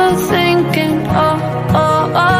overthinking. Oh, oh, oh,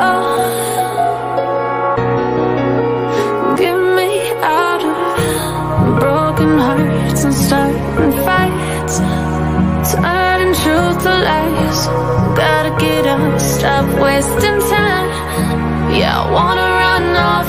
Oh. Get me out of broken hearts and starting fights, turning truth to lies. Gotta get up, stop wasting time. Yeah, I wanna run off